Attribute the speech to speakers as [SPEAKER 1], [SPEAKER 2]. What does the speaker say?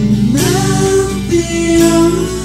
[SPEAKER 1] And I'll be on.